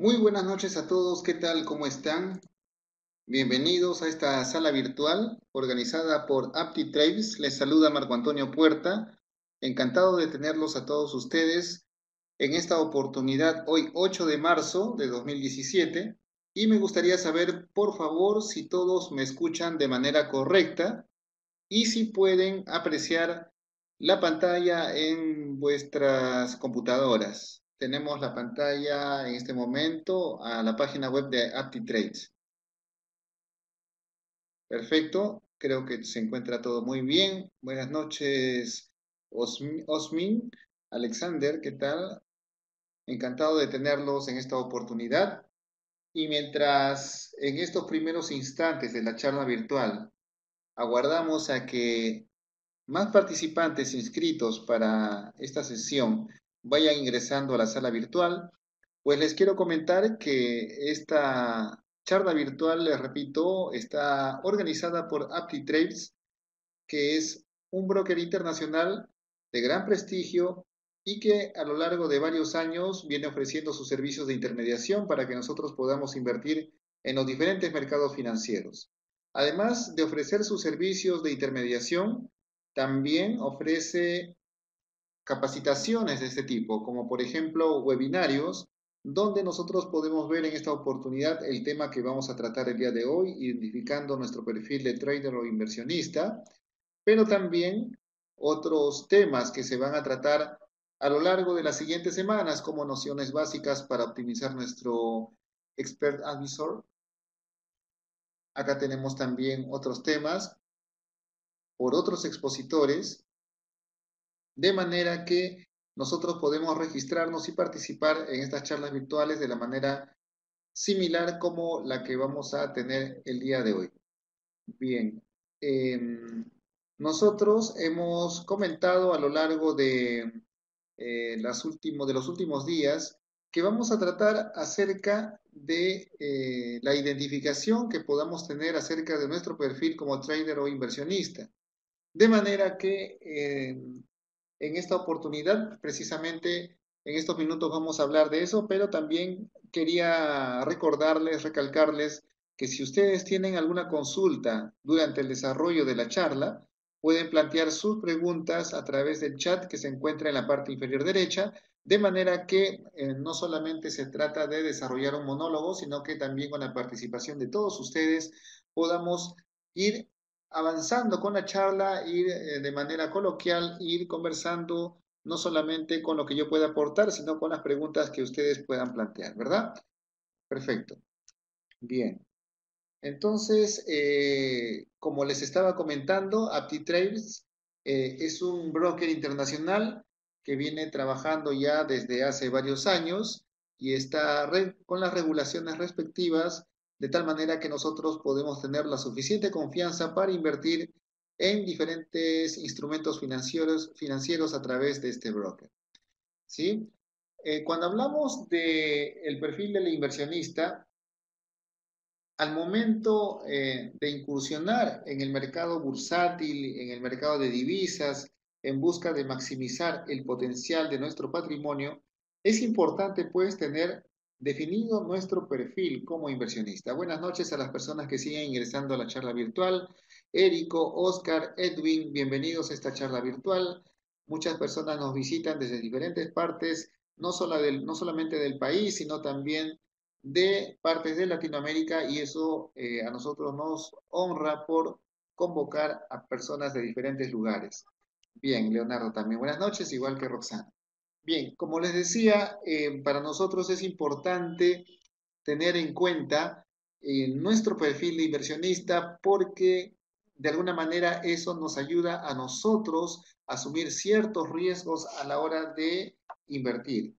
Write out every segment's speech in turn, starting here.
Muy buenas noches a todos, ¿qué tal? ¿Cómo están? Bienvenidos a esta sala virtual organizada por AptiTraves. Les saluda Marco Antonio Puerta. Encantado de tenerlos a todos ustedes en esta oportunidad hoy 8 de marzo de 2017 y me gustaría saber por favor si todos me escuchan de manera correcta y si pueden apreciar la pantalla en vuestras computadoras. Tenemos la pantalla en este momento a la página web de AptiTrades. Perfecto, creo que se encuentra todo muy bien. Buenas noches, Osmin, Alexander, ¿qué tal? Encantado de tenerlos en esta oportunidad. Y mientras en estos primeros instantes de la charla virtual aguardamos a que más participantes inscritos para esta sesión vayan ingresando a la sala virtual, pues les quiero comentar que esta charla virtual, les repito, está organizada por AptiTrades, que es un broker internacional de gran prestigio y que a lo largo de varios años viene ofreciendo sus servicios de intermediación para que nosotros podamos invertir en los diferentes mercados financieros. Además de ofrecer sus servicios de intermediación, también ofrece capacitaciones de este tipo, como por ejemplo webinarios, donde nosotros podemos ver en esta oportunidad el tema que vamos a tratar el día de hoy, identificando nuestro perfil de trader o inversionista, pero también otros temas que se van a tratar a lo largo de las siguientes semanas, como nociones básicas para optimizar nuestro expert advisor. Acá tenemos también otros temas por otros expositores, de manera que nosotros podemos registrarnos y participar en estas charlas virtuales de la manera similar como la que vamos a tener el día de hoy. Bien, em, nosotros hemos comentado a lo largo de eh, de los últimos días, que vamos a tratar acerca de eh, la identificación que podamos tener acerca de nuestro perfil como trader o inversionista. De manera que eh, en esta oportunidad, precisamente en estos minutos vamos a hablar de eso, pero también quería recordarles, recalcarles que si ustedes tienen alguna consulta durante el desarrollo de la charla, Pueden plantear sus preguntas a través del chat que se encuentra en la parte inferior derecha, de manera que eh, no solamente se trata de desarrollar un monólogo, sino que también con la participación de todos ustedes podamos ir avanzando con la charla, ir eh, de manera coloquial, ir conversando no solamente con lo que yo pueda aportar, sino con las preguntas que ustedes puedan plantear, ¿verdad? Perfecto. Bien. Entonces, eh, como les estaba comentando, AptiTrades eh, es un broker internacional que viene trabajando ya desde hace varios años y está con las regulaciones respectivas de tal manera que nosotros podemos tener la suficiente confianza para invertir en diferentes instrumentos financieros, financieros a través de este broker. ¿Sí? Eh, cuando hablamos del el perfil del inversionista, al momento eh, de incursionar en el mercado bursátil, en el mercado de divisas, en busca de maximizar el potencial de nuestro patrimonio, es importante pues tener definido nuestro perfil como inversionista. Buenas noches a las personas que siguen ingresando a la charla virtual. Érico, Oscar, Edwin, bienvenidos a esta charla virtual. Muchas personas nos visitan desde diferentes partes, no, no solamente del país, sino también de partes de Latinoamérica y eso eh, a nosotros nos honra por convocar a personas de diferentes lugares. Bien, Leonardo también. Buenas noches, igual que Roxana. Bien, como les decía, eh, para nosotros es importante tener en cuenta eh, nuestro perfil de inversionista porque de alguna manera eso nos ayuda a nosotros a asumir ciertos riesgos a la hora de invertir.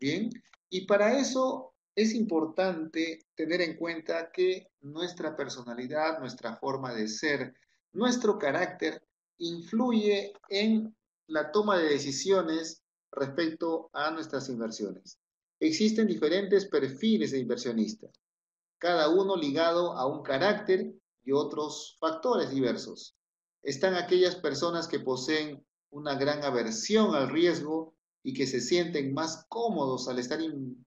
Bien, y para eso es importante tener en cuenta que nuestra personalidad, nuestra forma de ser, nuestro carácter influye en la toma de decisiones respecto a nuestras inversiones. Existen diferentes perfiles de inversionistas, cada uno ligado a un carácter y otros factores diversos. Están aquellas personas que poseen una gran aversión al riesgo y que se sienten más cómodos al estar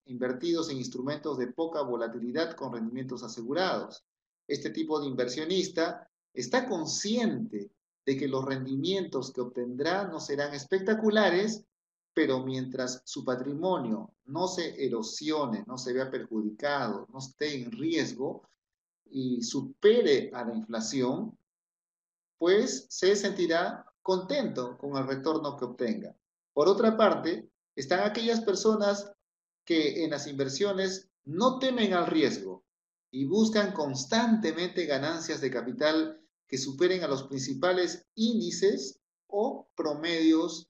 invertidos en instrumentos de poca volatilidad con rendimientos asegurados. Este tipo de inversionista está consciente de que los rendimientos que obtendrá no serán espectaculares, pero mientras su patrimonio no se erosione, no se vea perjudicado, no esté en riesgo y supere a la inflación, pues se sentirá contento con el retorno que obtenga. Por otra parte, están aquellas personas que en las inversiones no temen al riesgo y buscan constantemente ganancias de capital que superen a los principales índices o promedios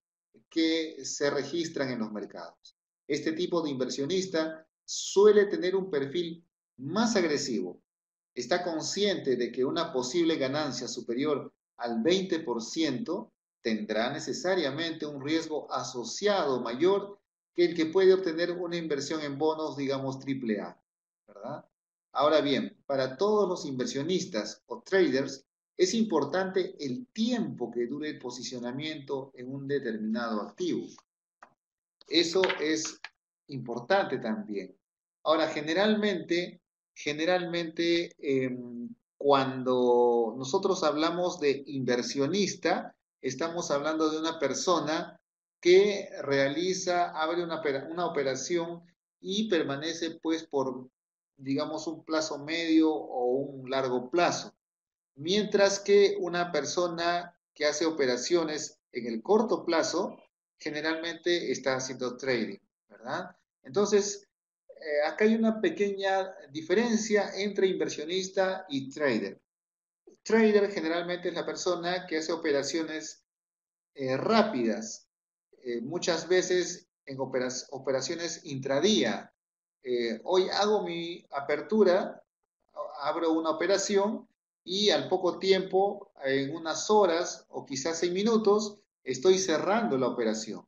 que se registran en los mercados. Este tipo de inversionista suele tener un perfil más agresivo. Está consciente de que una posible ganancia superior al 20% tendrá necesariamente un riesgo asociado mayor que el que puede obtener una inversión en bonos, digamos, AAA, ¿verdad? Ahora bien, para todos los inversionistas o traders, es importante el tiempo que dure el posicionamiento en un determinado activo. Eso es importante también. Ahora, generalmente, generalmente em, cuando nosotros hablamos de inversionista, estamos hablando de una persona que realiza, abre una, una operación y permanece pues por, digamos, un plazo medio o un largo plazo. Mientras que una persona que hace operaciones en el corto plazo, generalmente está haciendo trading, ¿verdad? Entonces, eh, acá hay una pequeña diferencia entre inversionista y trader. Trader generalmente es la persona que hace operaciones eh, rápidas, eh, muchas veces en operaciones intradía. hoy hago mi apertura, abro una operación y al poco tiempo, en unas horas o quizás en minutos, estoy cerrando la operación.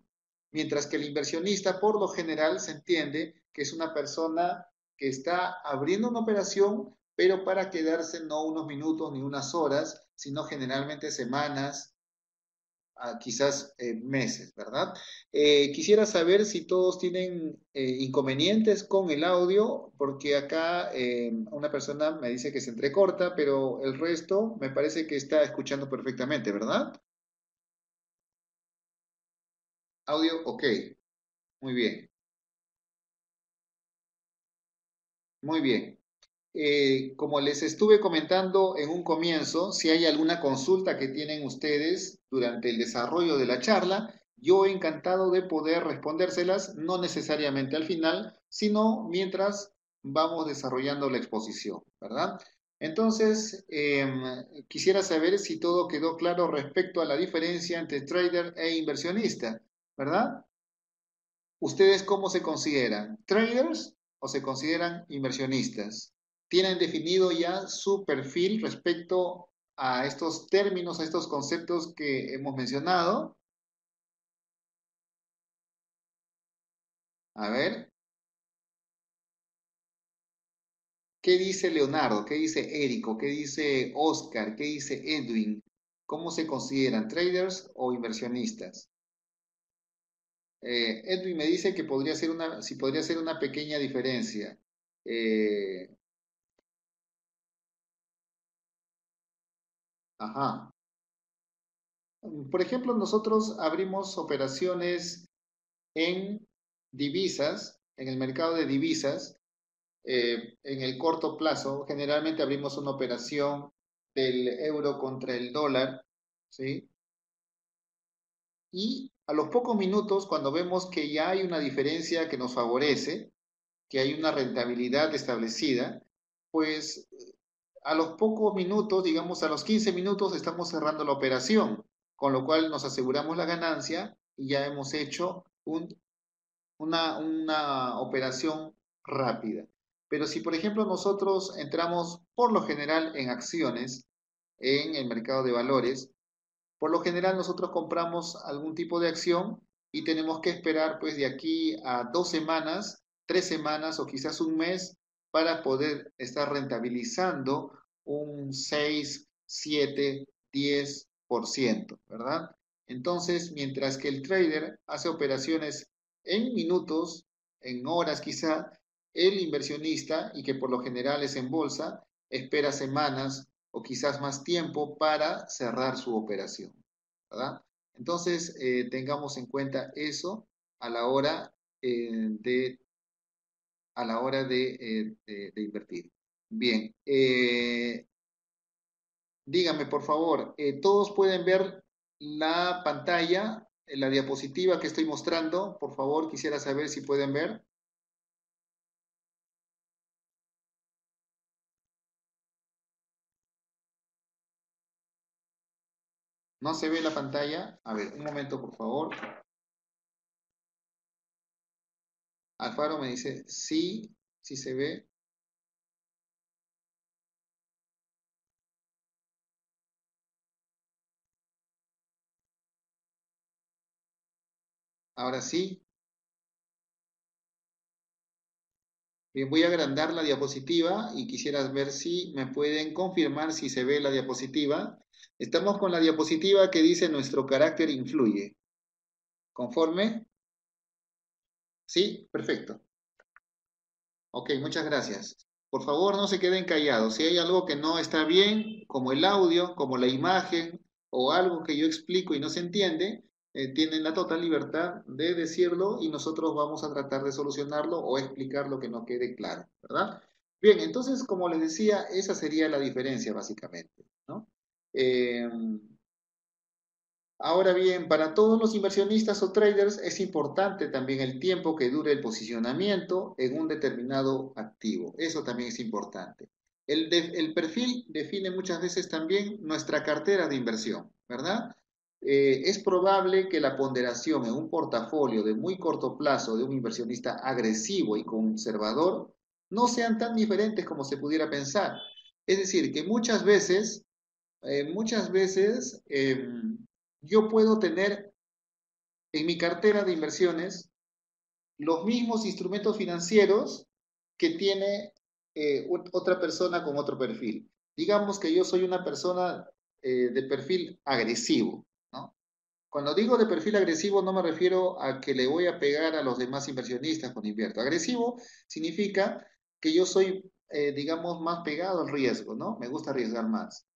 Mientras que el inversionista, por lo general, se entiende que es una persona que está abriendo una operación, pero para quedarse no unos minutos ni unas horas, sino generalmente semanas, quizás eh, meses, ¿verdad? Eh, quisiera saber si todos tienen eh, inconvenientes con el audio, porque acá una persona me dice que se entrecorta, pero el resto me parece que está escuchando perfectamente, ¿verdad? Audio, ok. Muy bien. Muy bien. Eh, como les estuve comentando en un comienzo, si hay alguna consulta que tienen ustedes durante el desarrollo de la charla, yo encantado de poder respondérselas, no necesariamente al final, sino mientras vamos desarrollando la exposición, ¿verdad? Entonces, em, quisiera saber si todo quedó claro respecto a la diferencia entre trader e inversionista, ¿verdad? ¿Ustedes cómo se consideran? ¿Traders o se consideran inversionistas? Tienen definido ya su perfil respecto a estos términos, a estos conceptos que hemos mencionado. A ver. ¿Qué dice Leonardo? ¿Qué dice Érico? ¿Qué dice Oscar? ¿Qué dice Edwin? ¿Cómo se consideran traders o inversionistas? Eh, Edwin me dice que podría ser una, si podría ser una pequeña diferencia. Eh, Ajá. Por ejemplo, nosotros abrimos operaciones en divisas, en el mercado de divisas, eh, en el corto plazo. Generalmente abrimos una operación del euro contra el dólar, ¿sí? Y a los pocos minutos, cuando vemos que ya hay una diferencia que nos favorece, que hay una rentabilidad establecida, pues a los pocos minutos, digamos a los 15 minutos, estamos cerrando la operación, con lo cual nos aseguramos la ganancia y ya hemos hecho una, una operación rápida. Pero si, por ejemplo, nosotros entramos por lo general en acciones, en el mercado de valores, por lo general nosotros compramos algún tipo de acción y tenemos que esperar pues de aquí a dos semanas, tres semanas o quizás un mes para poder estar rentabilizando un 6, 7, 10%, ¿verdad? Entonces, mientras que el trader hace operaciones en minutos, en horas quizá, el inversionista, y que por lo general es en bolsa, espera semanas o quizás más tiempo para cerrar su operación. ¿verdad? Entonces, eh, tengamos en cuenta eso a la hora eh, de a la hora de, eh, invertir. Bien, dígame por favor, ¿todos pueden ver la pantalla, la diapositiva que estoy mostrando? Por favor, quisiera saber si pueden ver. ¿No se ve la pantalla? A ver, un momento, por favor. Alfaro me dice, sí, sí se ve. Ahora sí. Bien, voy a agrandar la diapositiva y quisiera ver si me pueden confirmar si se ve la diapositiva. Estamos con la diapositiva que dice nuestro carácter influye. ¿Conforme? Sí, perfecto. Ok, muchas gracias. Por favor, no se queden callados. Si hay algo que no está bien, como el audio, como la imagen o algo que yo explico y no se entiende, eh, tienen la total libertad de decirlo y nosotros vamos a tratar de solucionarlo o explicar lo que no quede claro, ¿verdad? Bien, entonces, como les decía, esa sería la diferencia básicamente, ¿no? Em, ahora bien, para todos los inversionistas o traders es importante también el tiempo que dure el posicionamiento en un determinado activo. Eso también es importante. El, perfil define muchas veces también nuestra cartera de inversión, ¿verdad? Eh, es probable que la ponderación en un portafolio de muy corto plazo de un inversionista agresivo y conservador no sean tan diferentes como se pudiera pensar. Es decir, que muchas veces eh, muchas veces em, yo puedo tener en mi cartera de inversiones los mismos instrumentos financieros que tiene eh, otra persona con otro perfil. Digamos que yo soy una persona eh, de perfil agresivo. Cuando digo de perfil agresivo no me refiero a que le voy a pegar a los demás inversionistas cuando invierto. Agresivo significa que yo soy, digamos, más pegado al riesgo, ¿no? Me gusta arriesgar más.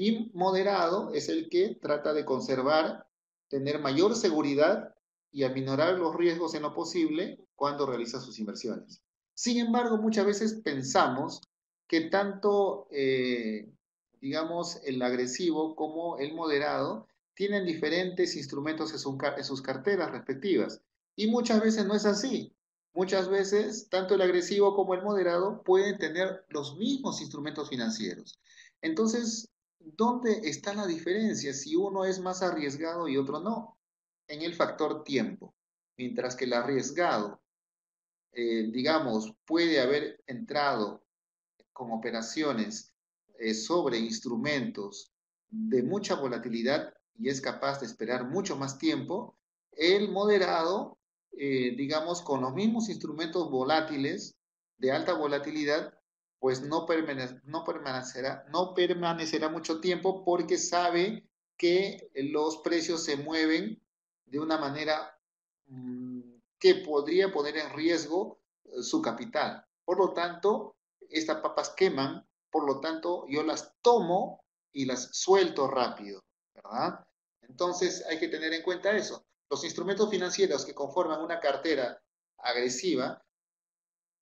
Y moderado es el que trata de conservar, tener mayor seguridad y aminorar los riesgos en lo posible cuando realiza sus inversiones. Sin embargo, muchas veces pensamos que tanto, eh, digamos, el agresivo como el moderado tienen diferentes instrumentos en, sus carteras respectivas. Y muchas veces no es así. Muchas veces, tanto el agresivo como el moderado pueden tener los mismos instrumentos financieros. Entonces, ¿dónde está la diferencia si uno es más arriesgado y otro no? En el factor tiempo. Mientras que el arriesgado, eh, digamos, puede haber entrado con operaciones eh, sobre instrumentos de mucha volatilidad y es capaz de esperar mucho más tiempo, el moderado, eh, digamos, con los mismos instrumentos volátiles de alta volatilidad, pues no, permanecerá, no permanecerá mucho tiempo porque sabe que los precios se mueven de una manera mm, que podría poner en riesgo eh, su capital. Por lo tanto, estas papas queman, por lo tanto, yo las tomo y las suelto rápido, ¿verdad? Entonces hay que tener en cuenta eso. Los instrumentos financieros que conforman una cartera agresiva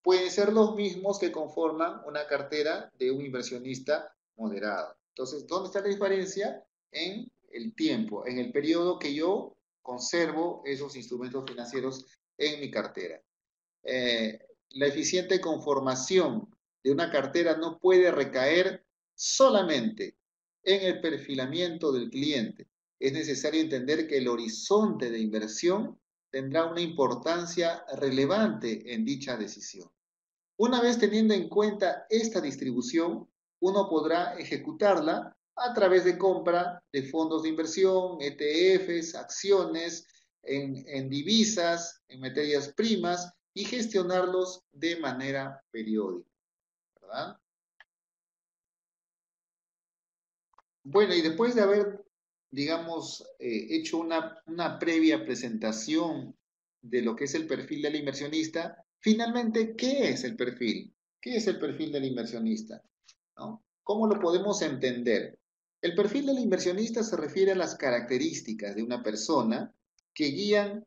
pueden ser los mismos que conforman una cartera de un inversionista moderado. Entonces, ¿dónde está la diferencia? En el tiempo, en el periodo que yo conservo esos instrumentos financieros en mi cartera. Eh, la eficiente conformación de una cartera no puede recaer solamente en el perfilamiento del cliente. Es necesario entender que el horizonte de inversión tendrá una importancia relevante en dicha decisión. Una vez teniendo en cuenta esta distribución, uno podrá ejecutarla a través de compra de fondos de inversión, ETFs, acciones, en, divisas, en materias primas y gestionarlos de manera periódica. Bueno, y después de haber digamos, eh, hecho una, una previa presentación de lo que es el perfil del inversionista, finalmente, ¿qué es el perfil? ¿Qué es el perfil del inversionista? ¿Cómo lo podemos entender? El perfil del inversionista se refiere a las características de una persona que guían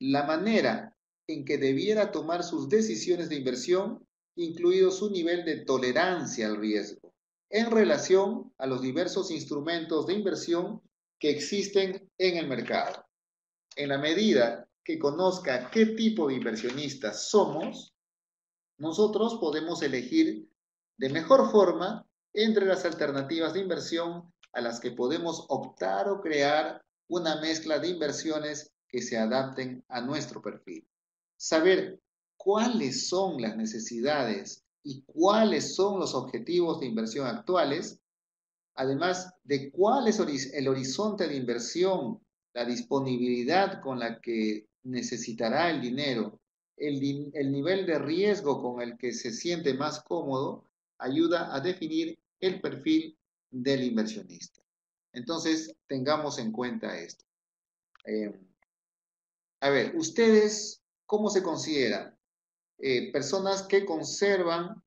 la manera en que debiera tomar sus decisiones de inversión, incluido su nivel de tolerancia al riesgo, en relación a los diversos instrumentos de inversión que existen en el mercado. En la medida que conozca qué tipo de inversionistas somos, nosotros podemos elegir de mejor forma entre las alternativas de inversión a las que podemos optar o crear una mezcla de inversiones que se adapten a nuestro perfil. Saber cuáles son las necesidades y cuáles son los objetivos de inversión actuales, además de cuál es el horizonte de inversión, la disponibilidad con la que necesitará el dinero, el, el nivel de riesgo con el que se siente más cómodo, ayuda a definir el perfil del inversionista. Entonces, tengamos en cuenta esto. Eh, a ver, ustedes, ¿cómo se consideran? Eh, personas que conservan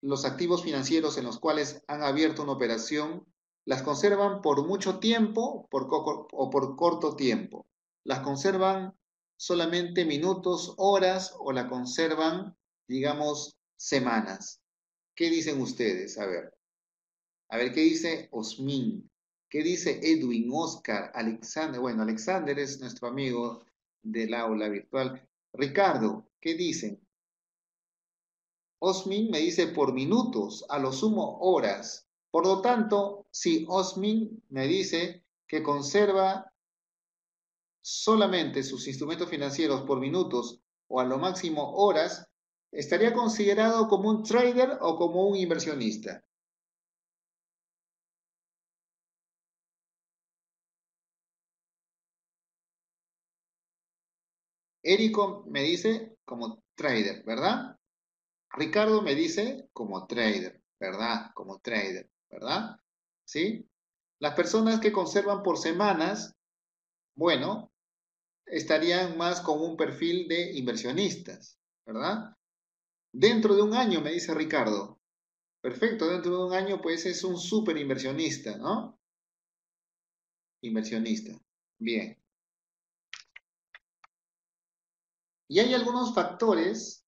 los activos financieros en los cuales han abierto una operación, las conservan por mucho tiempo por o por corto tiempo. Las conservan solamente minutos, horas o la conservan, digamos, semanas. ¿Qué dicen ustedes? A ver. A ver, ¿qué dice Osmin? ¿Qué dice Edwin, Oscar, Alexander? Bueno, Alexander es nuestro amigo del aula virtual. Ricardo, ¿qué dicen? Osmin me dice por minutos, a lo sumo horas. Por lo tanto, si Osmin me dice que conserva solamente sus instrumentos financieros por minutos o a lo máximo horas, ¿estaría considerado como un trader o como un inversionista? Érico me dice como trader, ¿verdad? Ricardo me dice como trader, ¿verdad? Como trader, ¿verdad? ¿Sí? Las personas que conservan por semanas, bueno, estarían más con un perfil de inversionistas, ¿verdad? Dentro de un año, me dice Ricardo. Perfecto, dentro de un año, pues es un súper inversionista, ¿no? Inversionista. Bien. Y hay algunos factores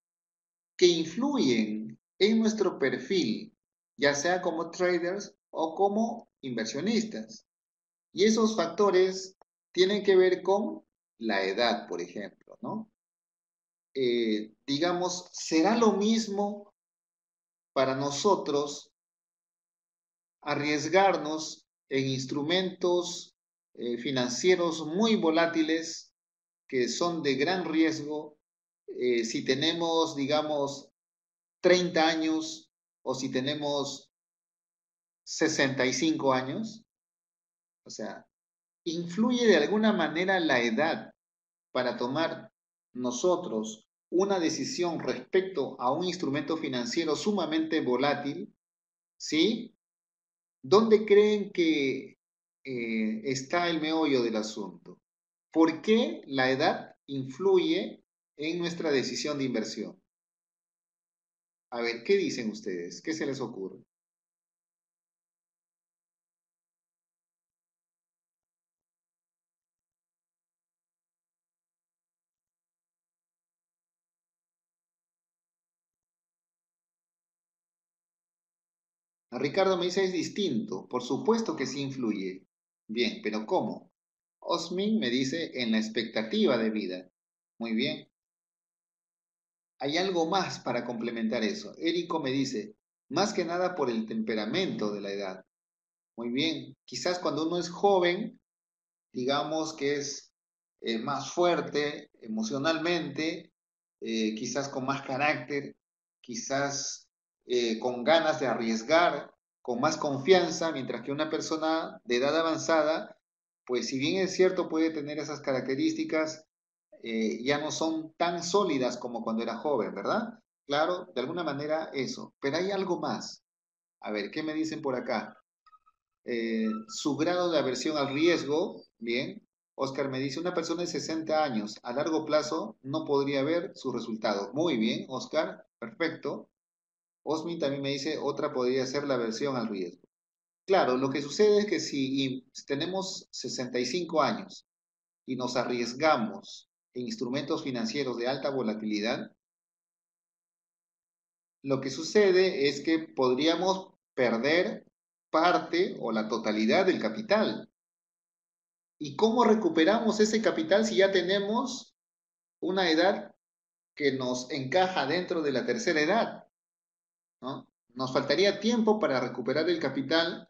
que influyen en nuestro perfil, ya sea como traders o como inversionistas. Y esos factores tienen que ver con la edad, por ejemplo, ¿no? Eh, digamos, ¿será lo mismo para nosotros arriesgarnos en instrumentos eh, financieros muy volátiles que son de gran riesgo eh, si tenemos, digamos, 30 años o si tenemos 65 años. O sea, influye de alguna manera la edad para tomar nosotros una decisión respecto a un instrumento financiero sumamente volátil, ¿sí? ¿Dónde creen que eh, está el meollo del asunto? ¿Por qué la edad influye en nuestra decisión de inversión? A ver, ¿qué dicen ustedes? ¿Qué se les ocurre? Ricardo me dice es distinto. Por supuesto que sí influye. Bien, pero ¿cómo? Osmin me dice en la expectativa de vida. Muy bien. Hay algo más para complementar eso. Érico me dice, más que nada por el temperamento de la edad. Muy bien. Quizás cuando uno es joven, digamos que es eh, más fuerte emocionalmente, eh, quizás con más carácter, quizás eh, con ganas de arriesgar, con más confianza, mientras que una persona de edad avanzada pues si bien es cierto puede tener esas características, eh, ya no son tan sólidas como cuando era joven, ¿verdad? Claro, de alguna manera eso. Pero hay algo más. A ver, ¿qué me dicen por acá? eh, su grado de aversión al riesgo, bien, Oscar me dice, una persona de 60 años a largo plazo no podría ver sus resultados. Muy bien, Oscar, perfecto. Osmin también me dice, otra podría ser la aversión al riesgo. Claro, lo que sucede es que si tenemos 65 años y nos arriesgamos en instrumentos financieros de alta volatilidad, lo que sucede es que podríamos perder parte o la totalidad del capital. ¿Y cómo recuperamos ese capital si ya tenemos una edad que nos encaja dentro de la tercera edad? Nos faltaría tiempo para recuperar el capital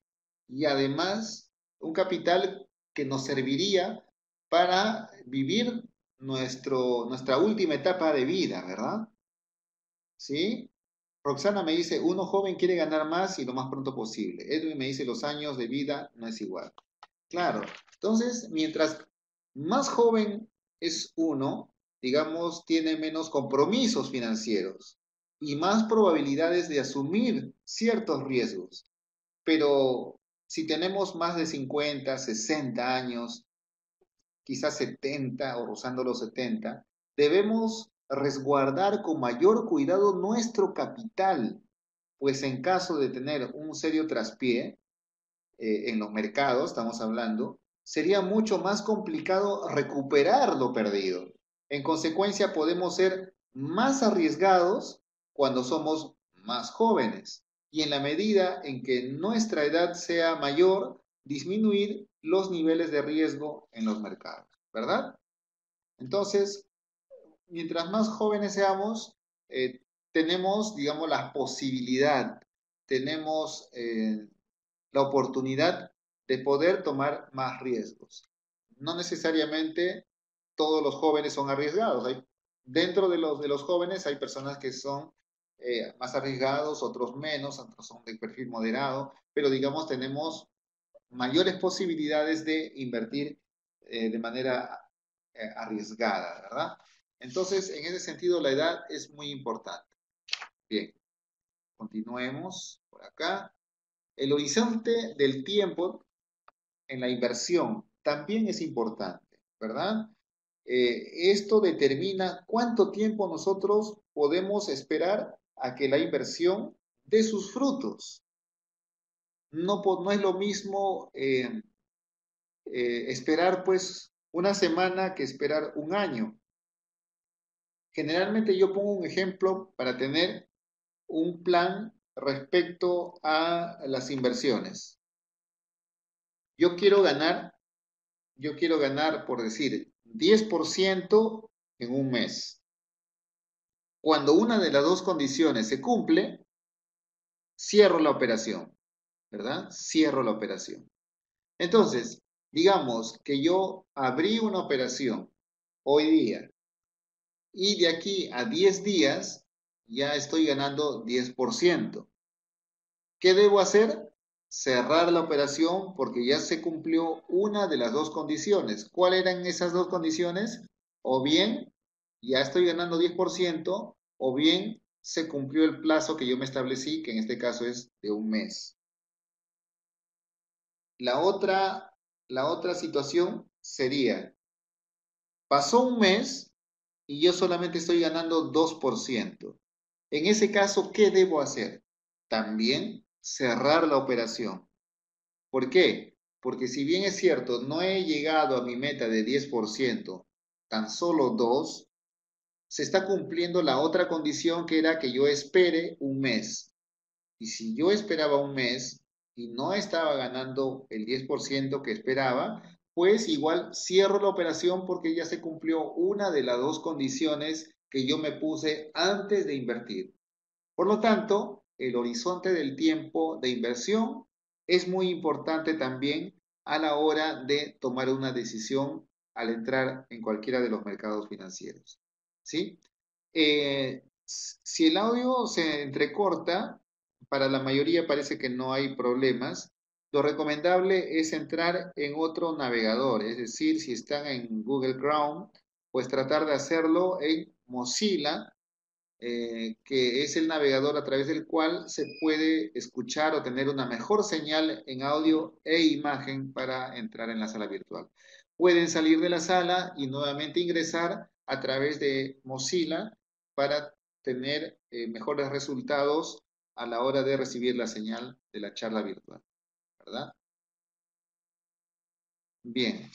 y además un capital que nos serviría para vivir nuestro, nuestra última etapa de vida, ¿verdad? ¿Sí? Roxana me dice, uno joven quiere ganar más y lo más pronto posible. Edwin me dice, los años de vida no es igual. Claro, entonces, mientras más joven es uno, digamos, tiene menos compromisos financieros y más probabilidades de asumir ciertos riesgos. Pero si tenemos más de 50, 60 años, quizás 70 o rozando los 70, debemos resguardar con mayor cuidado nuestro capital, pues en caso de tener un serio traspié eh, en los mercados, estamos hablando, sería mucho más complicado recuperar lo perdido. En consecuencia, podemos ser más arriesgados cuando somos más jóvenes y en la medida en que nuestra edad sea mayor, disminuir los niveles de riesgo en los mercados, ¿verdad? Entonces, mientras más jóvenes seamos, eh, tenemos, digamos, la posibilidad, tenemos eh, la oportunidad de poder tomar más riesgos. No necesariamente todos los jóvenes son arriesgados. Hay, dentro de los, de los jóvenes hay personas que son eh, más arriesgados, otros menos, otros son de perfil moderado, pero digamos tenemos mayores posibilidades de invertir de manera arriesgada, ¿verdad? Entonces, en ese sentido, la edad es muy importante. Bien, continuemos por acá. El horizonte del tiempo en la inversión también es importante, ¿verdad? Eh, esto determina cuánto tiempo nosotros podemos esperar a que la inversión dé sus frutos. No, es lo mismo eh, eh, esperar pues una semana que esperar un año. Generalmente yo pongo un ejemplo para tener un plan respecto a las inversiones. Yo quiero ganar, yo quiero ganar, por decir, 10% en un mes. Cuando una de las dos condiciones se cumple, cierro la operación, ¿verdad? Cierro la operación. Entonces, digamos que yo abrí una operación hoy día y de aquí a 10 días ya estoy ganando 10%. ¿Qué debo hacer? Cerrar la operación porque ya se cumplió una de las dos condiciones. ¿Cuáles eran esas dos condiciones? O bien ya estoy ganando 10% o bien se cumplió el plazo que yo me establecí, que en este caso es de un mes. La otra, la otra situación sería, pasó un mes y yo solamente estoy ganando 2%. En ese caso, ¿qué debo hacer? También cerrar la operación. ¿Por qué? Porque si bien es cierto, no he llegado a mi meta de 10%, tan solo 2, se está cumpliendo la otra condición que era que yo espere un mes. Y si yo esperaba un mes y no estaba ganando el 10% que esperaba, pues igual cierro la operación porque ya se cumplió una de las dos condiciones que yo me puse antes de invertir. Por lo tanto, el horizonte del tiempo de inversión es muy importante también a la hora de tomar una decisión al entrar en cualquiera de los mercados financieros. ¿Sí? Eh, si el audio se entrecorta, para la mayoría parece que no hay problemas, lo recomendable es entrar en otro navegador, es decir, si están en Google Chrome, pues tratar de hacerlo en Mozilla eh, que es el navegador a través del cual se puede escuchar o tener una mejor señal en audio e imagen para entrar en la sala virtual. Pueden salir de la sala y nuevamente ingresar a través de Mozilla para tener eh, mejores resultados a la hora de recibir la señal de la charla virtual. ¿Verdad? Bien.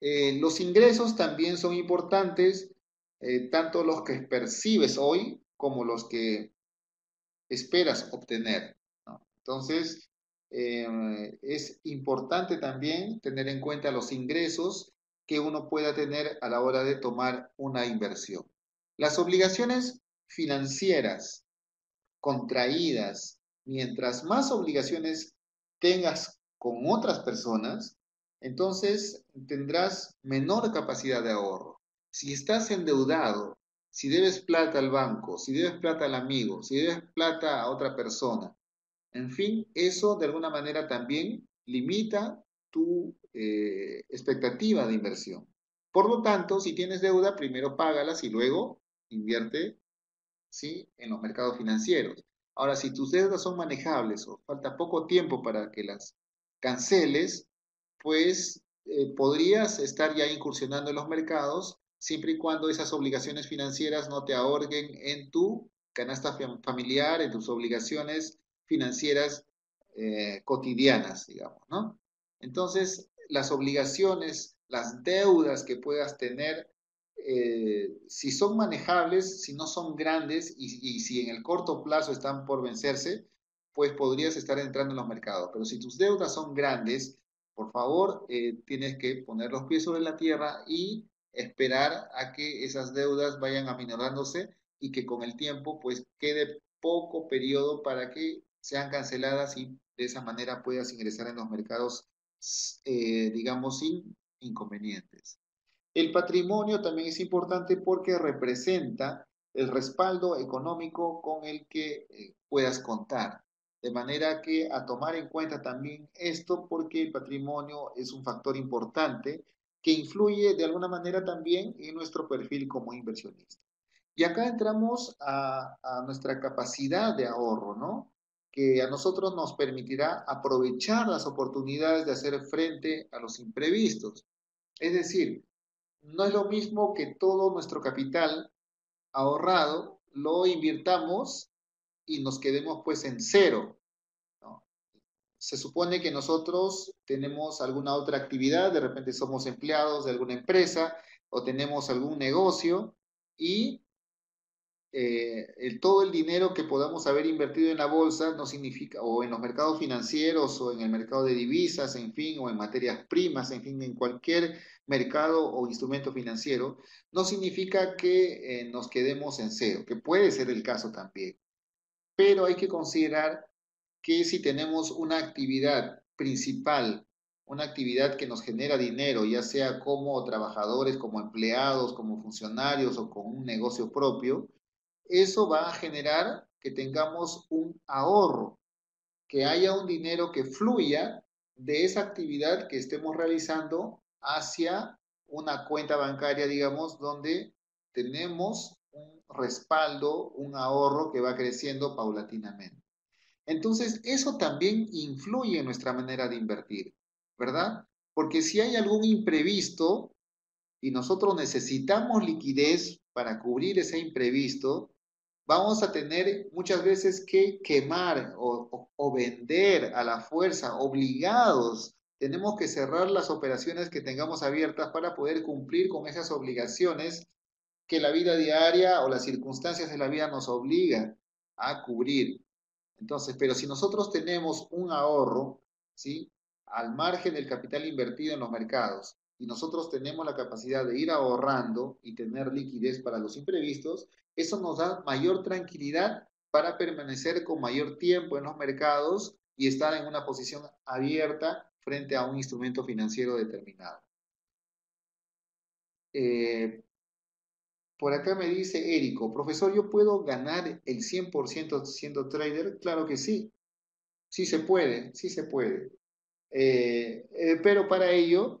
Eh, los ingresos también son importantes eh, tanto los que percibes hoy como los que esperas obtener. Entonces, es importante también tener en cuenta los ingresos que uno pueda tener a la hora de tomar una inversión. Las obligaciones financieras contraídas, mientras más obligaciones tengas con otras personas, entonces tendrás menor capacidad de ahorro. Si estás endeudado, si debes plata al banco, si debes plata al amigo, si debes plata a otra persona, en fin, eso de alguna manera también limita tu eh, expectativa de inversión. Por lo tanto, si tienes deuda, primero págalas y luego invierte ¿sí? en los mercados financieros. Ahora, si tus deudas son manejables o falta poco tiempo para que las canceles, pues eh, podrías estar ya incursionando en los mercados siempre y cuando esas obligaciones financieras no te ahorguen en tu canasta familiar, en tus obligaciones financieras eh, cotidianas, digamos, ¿no? Entonces, las obligaciones, las deudas que puedas tener, eh, si son manejables, si no son grandes y, si en el corto plazo están por vencerse, pues podrías estar entrando en los mercados. Pero si tus deudas son grandes, por favor, eh, tienes que poner los pies sobre la tierra y esperar a que esas deudas vayan aminorándose y que con el tiempo pues quede poco periodo para que sean canceladas y de esa manera puedas ingresar en los mercados, eh, digamos, sin inconvenientes. El patrimonio también es importante porque representa el respaldo económico con el que eh, puedas contar. De manera que a tomar en cuenta también esto porque el patrimonio es un factor importante que influye de alguna manera también en nuestro perfil como inversionista. Y acá entramos a, nuestra capacidad de ahorro, ¿no? Que a nosotros nos permitirá aprovechar las oportunidades de hacer frente a los imprevistos. Es decir, no es lo mismo que todo nuestro capital ahorrado lo invirtamos y nos quedemos pues en cero se supone que nosotros tenemos alguna otra actividad, de repente somos empleados de alguna empresa o tenemos algún negocio y eh, el, todo el dinero que podamos haber invertido en la bolsa no significa, o en los mercados financieros o en el mercado de divisas, en fin, o en materias primas, en fin, en cualquier mercado o instrumento financiero, no significa que eh, nos quedemos en cero, que puede ser el caso también. Pero hay que considerar que si tenemos una actividad principal, una actividad que nos genera dinero, ya sea como trabajadores, como empleados, como funcionarios o con un negocio propio, eso va a generar que tengamos un ahorro, que haya un dinero que fluya de esa actividad que estemos realizando hacia una cuenta bancaria, digamos, donde tenemos un respaldo, un ahorro que va creciendo paulatinamente. Entonces, eso también influye en nuestra manera de invertir, ¿verdad? Porque si hay algún imprevisto y nosotros necesitamos liquidez para cubrir ese imprevisto, vamos a tener muchas veces que quemar o, vender a la fuerza, obligados. Tenemos que cerrar las operaciones que tengamos abiertas para poder cumplir con esas obligaciones que la vida diaria o las circunstancias de la vida nos obligan a cubrir. Entonces, pero si nosotros tenemos un ahorro, ¿sí? Al margen del capital invertido en los mercados, y nosotros tenemos la capacidad de ir ahorrando y tener liquidez para los imprevistos, eso nos da mayor tranquilidad para permanecer con mayor tiempo en los mercados y estar en una posición abierta frente a un instrumento financiero determinado. Eh, por acá me dice Érico, profesor, ¿yo puedo ganar el 100% siendo trader? Claro que sí, sí se puede, sí se puede. Eh, eh, pero para ello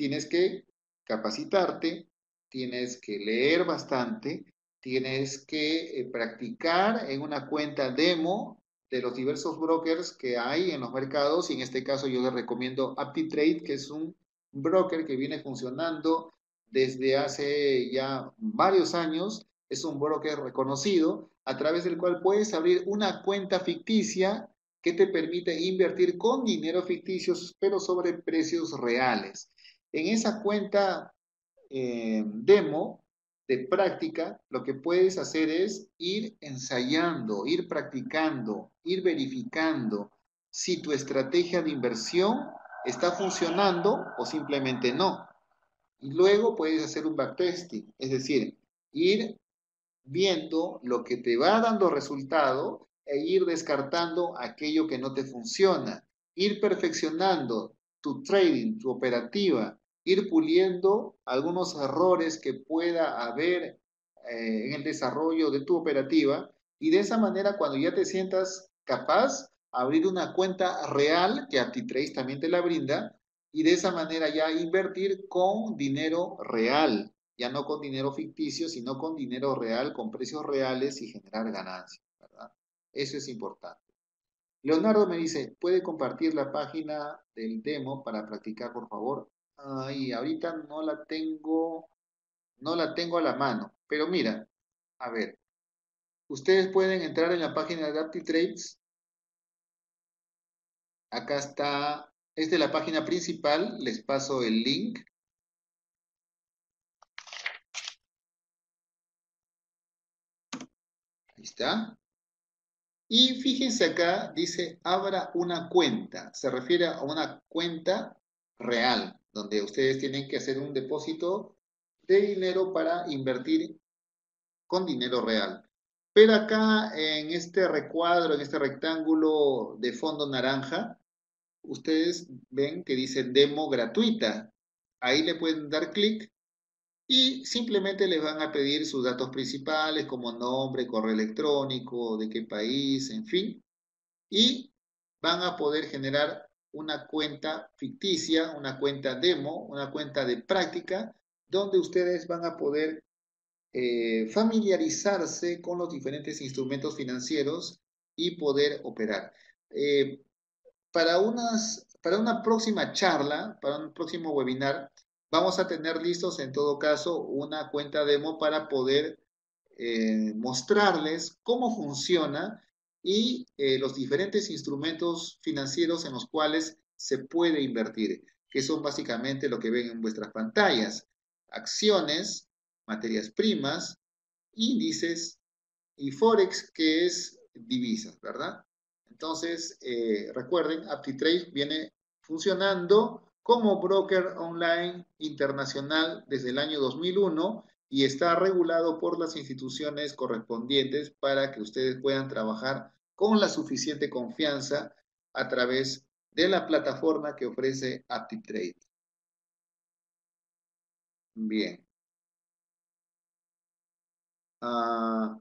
tienes que capacitarte, tienes que leer bastante tienes que eh, practicar en una cuenta demo de los diversos brokers que hay en los mercados y en este caso yo les recomiendo AptiTrade, que es un broker que viene funcionando desde hace ya varios años. Es un broker reconocido a través del cual puedes abrir una cuenta ficticia que te permite invertir con dinero ficticio, pero sobre precios reales. En esa cuenta eh, demo de práctica, lo que puedes hacer es ir ensayando, ir practicando, ir verificando si tu estrategia de inversión está funcionando o simplemente no. Y luego puedes hacer un backtesting, es decir, ir viendo lo que te va dando resultado e ir descartando aquello que no te funciona, ir perfeccionando tu trading, tu operativa, ir puliendo algunos errores que pueda haber eh, en el desarrollo de tu operativa y de esa manera cuando ya te sientas capaz, abrir una cuenta real que AptiTrace también te la brinda y de esa manera ya invertir con dinero real, ya no con dinero ficticio, sino con dinero real, con precios reales y generar ganancias. Eso es importante. Leonardo me dice, ¿puede compartir la página del demo para practicar, por favor? Ay, ahorita no la tengo, no la tengo a la mano. Pero mira, a ver, ustedes pueden entrar en la página de AptiTrades. Acá está, es de la página principal, les paso el link. Ahí está. Y fíjense acá, dice, abra una cuenta. Se refiere a una cuenta real, donde ustedes tienen que hacer un depósito de dinero para invertir con dinero real. Pero acá en este recuadro, en este rectángulo de fondo naranja, ustedes ven que dice demo gratuita. Ahí le pueden dar clic y simplemente les van a pedir sus datos principales como nombre, correo electrónico, de qué país, en fin. Y van a poder generar una cuenta ficticia, una cuenta demo, una cuenta de práctica, donde ustedes van a poder eh, familiarizarse con los diferentes instrumentos financieros y poder operar. Eh, para, unas, para una próxima charla, para un próximo webinar, vamos a tener listos en todo caso una cuenta demo para poder eh, mostrarles cómo funciona y eh, los diferentes instrumentos financieros en los cuales se puede invertir, que son básicamente lo que ven en vuestras pantallas, acciones, materias primas, índices y forex, que es divisas, ¿verdad? Entonces, eh, recuerden, AptiTrade viene funcionando como broker online internacional desde el año 2001 y está regulado por las instituciones correspondientes para que ustedes puedan trabajar con la suficiente confianza a través de la plataforma que ofrece AptiTrade. Bien. Ah,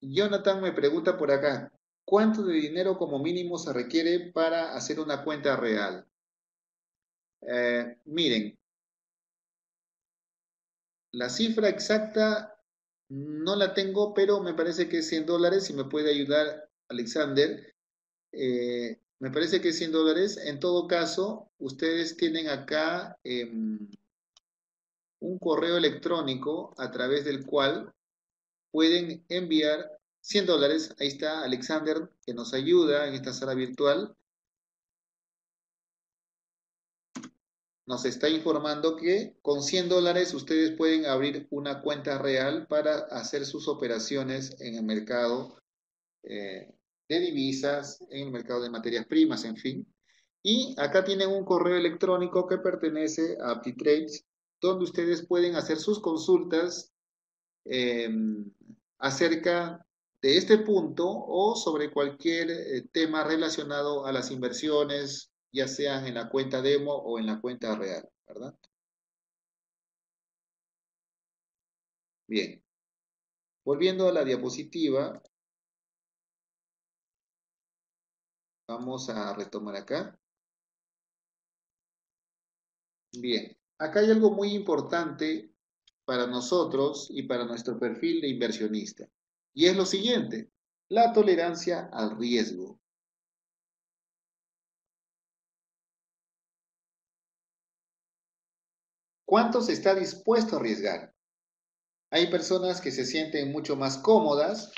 Jonathan me pregunta por acá, ¿cuánto de dinero como mínimo se requiere para hacer una cuenta real? Eh, miren, la cifra exacta no la tengo, pero me parece que es 100 dólares. Si me puede ayudar Alexander, eh, me parece que es 100 dólares. En todo caso, ustedes tienen acá em, un correo electrónico a través del cual pueden enviar 100 dólares. Ahí está Alexander que nos ayuda en esta sala virtual. Nos está informando que con 100 dólares ustedes pueden abrir una cuenta real para hacer sus operaciones en el mercado eh, de divisas, en el mercado de materias primas, en fin. Y acá tienen un correo electrónico que pertenece a AptiTrades, donde ustedes pueden hacer sus consultas em, acerca de este punto o sobre cualquier eh, tema relacionado a las inversiones, ya sean en la cuenta demo o en la cuenta real, ¿verdad? Bien. Volviendo a la diapositiva, vamos a retomar acá. Bien, acá hay algo muy importante para nosotros y para nuestro perfil de inversionista. Y es lo siguiente, la tolerancia al riesgo. ¿Cuánto se está dispuesto a arriesgar? Hay personas que se sienten mucho más cómodas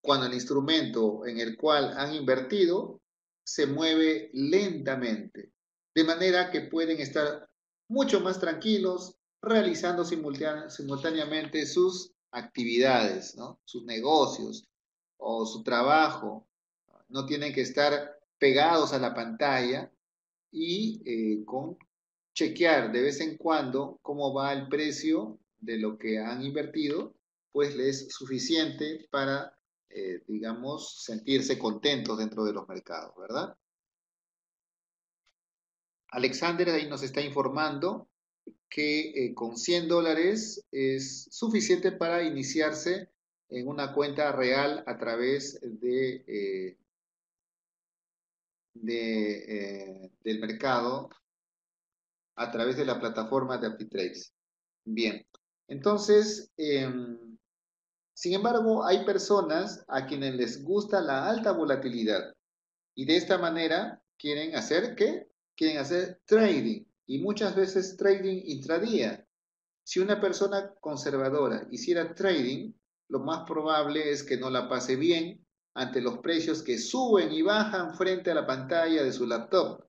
cuando el instrumento en el cual han invertido se mueve lentamente, de manera que pueden estar mucho más tranquilos realizando simultáneamente sus actividades, sus negocios o su trabajo. No tienen que estar pegados a la pantalla y eh, con chequear de vez en cuando cómo va el precio de lo que han invertido, pues les es suficiente para, eh, digamos, sentirse contentos dentro de los mercados, ¿verdad? Alexander ahí nos está informando que eh, con 100 dólares es suficiente para iniciarse en una cuenta real a través de, eh, de del mercado a través de la plataforma de AptiTrades. Bien, entonces, em, sin embargo, hay personas a quienes les gusta la alta volatilidad y de esta manera quieren hacer qué? Quieren hacer trading y muchas veces trading intradía. Si una persona conservadora hiciera trading, lo más probable es que no la pase bien ante los precios que suben y bajan frente a la pantalla de su laptop.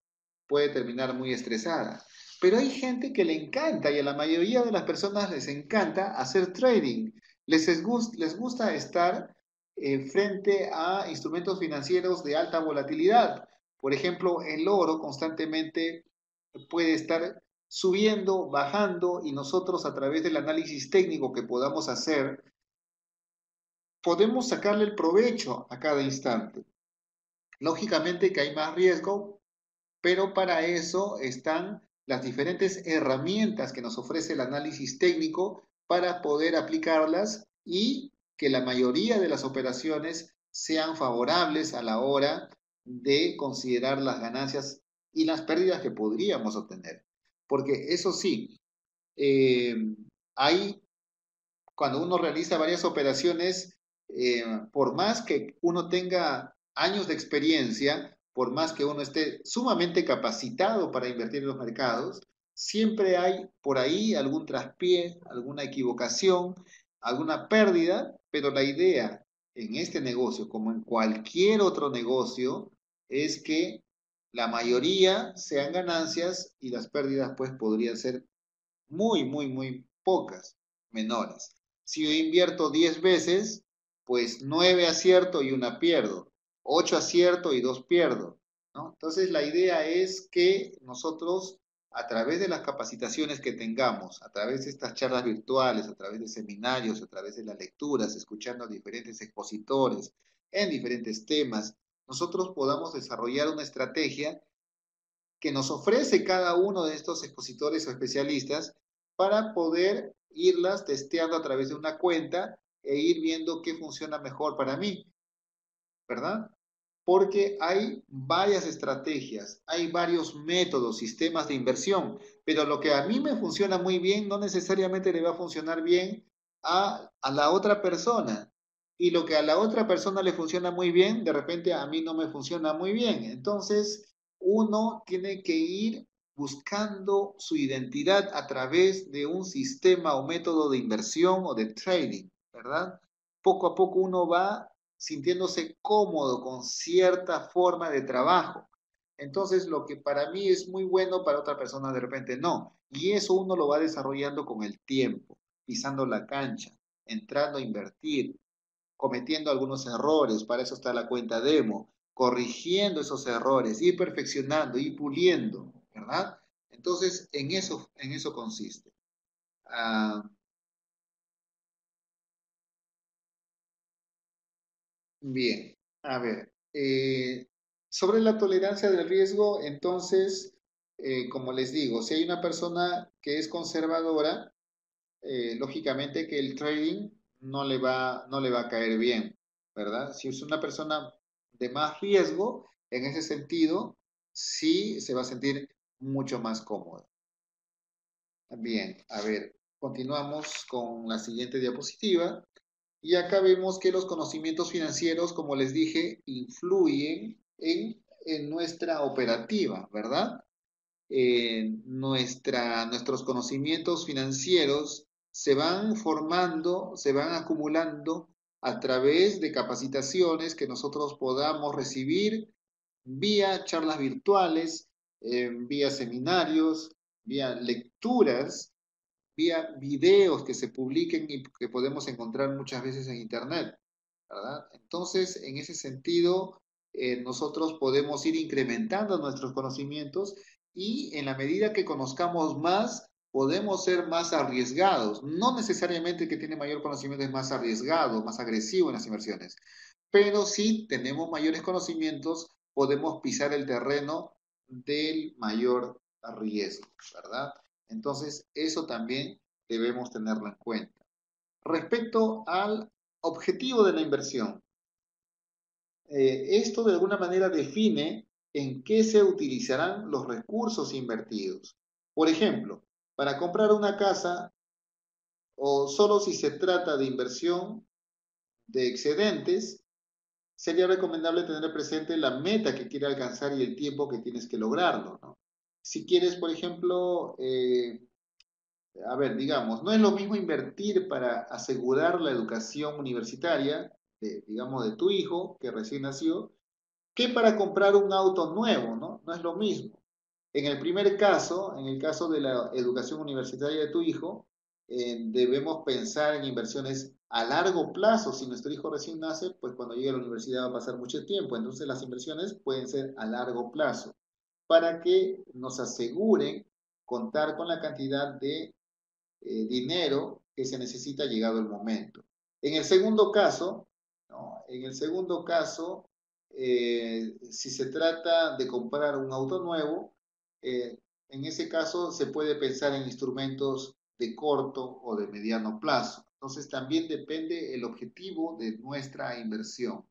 Puede terminar muy estresada. Pero hay gente que le encanta y a la mayoría de las personas les encanta hacer trading. Les, les gusta estar eh, frente a instrumentos financieros de alta volatilidad. Por ejemplo, el oro constantemente puede estar subiendo, bajando y nosotros a través del análisis técnico que podamos hacer, podemos sacarle el provecho a cada instante. Lógicamente que hay más riesgo, pero para eso están las diferentes herramientas que nos ofrece el análisis técnico para poder aplicarlas y que la mayoría de las operaciones sean favorables a la hora de considerar las ganancias y las pérdidas que podríamos obtener. Porque eso sí, eh, hay, cuando uno realiza varias operaciones, eh, por más que uno tenga años de experiencia, por más que uno esté sumamente capacitado para invertir en los mercados, siempre hay por ahí algún traspié, alguna equivocación, alguna pérdida, pero la idea en este negocio, como en cualquier otro negocio, es que la mayoría sean ganancias y las pérdidas pues podrían ser muy, muy, muy pocas, menores. Si yo invierto 10 veces, pues 9 acierto y una pierdo. 8 acierto y 2 pierdo. Entonces la idea es que nosotros a través de las capacitaciones que tengamos, a través de estas charlas virtuales, a través de seminarios, a través de las lecturas, escuchando a diferentes expositores en diferentes temas, nosotros podamos desarrollar una estrategia que nos ofrece cada uno de estos expositores o especialistas para poder irlas testeando a través de una cuenta e ir viendo qué funciona mejor para mí. ¿Verdad? Porque hay varias estrategias, hay varios métodos, sistemas de inversión, pero lo que a mí me funciona muy bien no necesariamente le va a funcionar bien a, a la otra persona. Y lo que a la otra persona le funciona muy bien, de repente a mí no me funciona muy bien. Entonces, uno tiene que ir buscando su identidad a través de un sistema o método de inversión o de trading, ¿verdad? Poco a poco uno va sintiéndose cómodo con cierta forma de trabajo. Entonces, lo que para mí es muy bueno, para otra persona de repente no. Y eso uno lo va desarrollando con el tiempo, pisando la cancha, entrando a invertir, cometiendo algunos errores, para eso está la cuenta demo, corrigiendo esos errores, ir perfeccionando, ir puliendo, ¿verdad? Entonces, en eso, en eso consiste. Ah, Bien, a ver, eh, sobre la tolerancia del riesgo, entonces, eh, como les digo, si hay una persona que es conservadora, eh, lógicamente que el trading no le va, no le va a caer bien, ¿verdad? Si es una persona de más riesgo, en ese sentido, sí se va a sentir mucho más cómodo. Bien, a ver, Continuamos con la siguiente diapositiva. Y acá vemos que los conocimientos financieros, como les dije, influyen en, nuestra operativa, ¿verdad? nuestra, nuestros conocimientos financieros se van formando, se van acumulando a través de capacitaciones que nosotros podamos recibir vía charlas virtuales, eh, vía seminarios, vía lecturas, vía videos que se publiquen y que podemos encontrar muchas veces en Internet. ¿verdad? Entonces, en ese sentido, eh, nosotros podemos ir incrementando nuestros conocimientos y en la medida que conozcamos más, podemos ser más arriesgados. No necesariamente que tiene mayor conocimiento es más arriesgado, más agresivo en las inversiones, pero si tenemos mayores conocimientos, podemos pisar el terreno del mayor riesgo, ¿verdad? Entonces, eso también debemos tenerlo en cuenta. Respecto al objetivo de la inversión, eh, esto de alguna manera define en qué se utilizarán los recursos invertidos. Por ejemplo, para comprar una casa o solo si se trata de inversión de excedentes, sería recomendable tener presente la meta que quiere alcanzar y el tiempo que tienes que lograrlo. Si quieres, por ejemplo, eh, a ver, digamos, no es lo mismo invertir para asegurar la educación universitaria, digamos, de tu hijo que recién nació, que para comprar un auto nuevo, ¿no? No es lo mismo. En el primer caso, en el caso de la educación universitaria de tu hijo, eh, debemos pensar en inversiones a largo plazo. Si nuestro hijo recién nace, pues cuando llegue a la universidad va a pasar mucho tiempo. Entonces las inversiones pueden ser a largo plazo para que nos aseguren contar con la cantidad de eh, dinero que se necesita llegado el momento. En el segundo caso, en el segundo caso, eh, si se trata de comprar un auto nuevo, eh, en ese caso se puede pensar en instrumentos de corto o de mediano plazo. Entonces también depende el objetivo de nuestra inversión.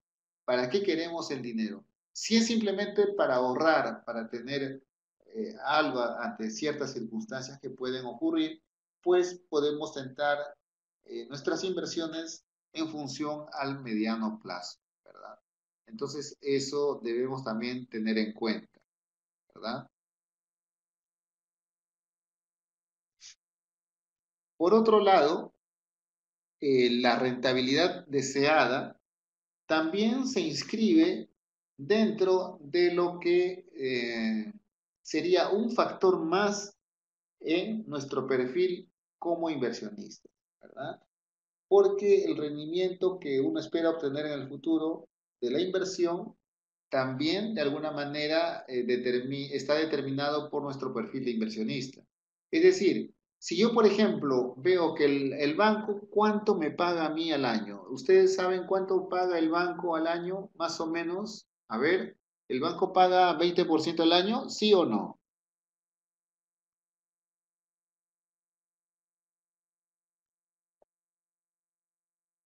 ¿Para qué queremos el dinero? Si es simplemente para ahorrar, para tener eh, algo ante ciertas circunstancias que pueden ocurrir, pues podemos tentar eh, nuestras inversiones en función al mediano plazo, ¿verdad? Entonces eso debemos también tener en cuenta, ¿verdad? Por otro lado, eh, la rentabilidad deseada también se inscribe dentro de lo que eh, sería un factor más en nuestro perfil como inversionista, ¿verdad? Porque el rendimiento que uno espera obtener en el futuro de la inversión también de alguna manera eh, está determinado por nuestro perfil de inversionista. Es decir, si yo, por ejemplo, veo que el, banco, ¿cuánto me paga a mí al año? ¿Ustedes saben cuánto paga el banco al año, más o menos? A ver, ¿el banco paga 20% al año? ¿Sí o no?